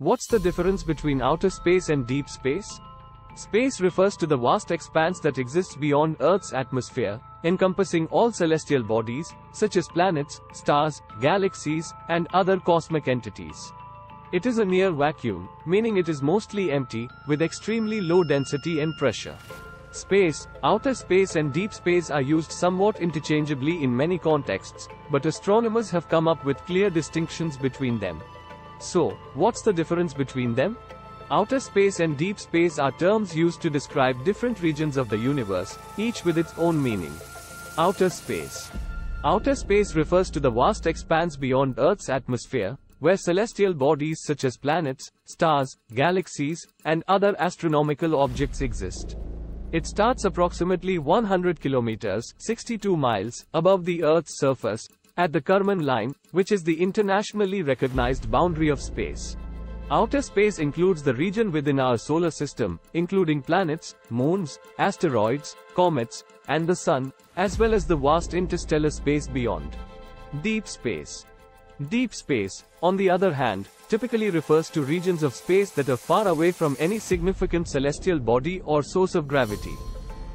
What's the difference between outer space and deep space? Space refers to the vast expanse that exists beyond Earth's atmosphere, encompassing all celestial bodies, such as planets, stars, galaxies, and other cosmic entities. It is a near vacuum, meaning it is mostly empty, with extremely low density and pressure. Space, outer space and deep space are used somewhat interchangeably in many contexts, but astronomers have come up with clear distinctions between them. So, what's the difference between them? Outer space and deep space are terms used to describe different regions of the universe, each with its own meaning. Outer space. Outer space refers to the vast expanse beyond Earth's atmosphere, where celestial bodies such as planets, stars, galaxies, and other astronomical objects exist. It starts approximately 100 kilometers 62 miles above the Earth's surface, at the Kármán line, which is the internationally recognized boundary of space. Outer space includes the region within our solar system, including planets, moons, asteroids, comets, and the sun, as well as the vast interstellar space beyond. Deep space. Deep space, on the other hand, typically refers to regions of space that are far away from any significant celestial body or source of gravity.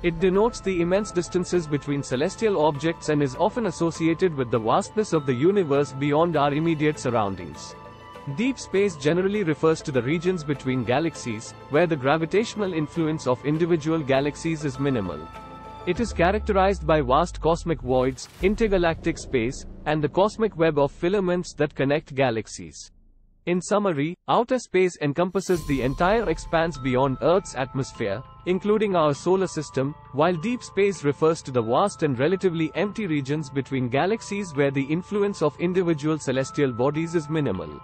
It denotes the immense distances between celestial objects and is often associated with the vastness of the universe beyond our immediate surroundings. Deep space generally refers to the regions between galaxies, where the gravitational influence of individual galaxies is minimal. It is characterized by vast cosmic voids, intergalactic space, and the cosmic web of filaments that connect galaxies. In summary, outer space encompasses the entire expanse beyond Earth's atmosphere, including our solar system, while deep space refers to the vast and relatively empty regions between galaxies where the influence of individual celestial bodies is minimal.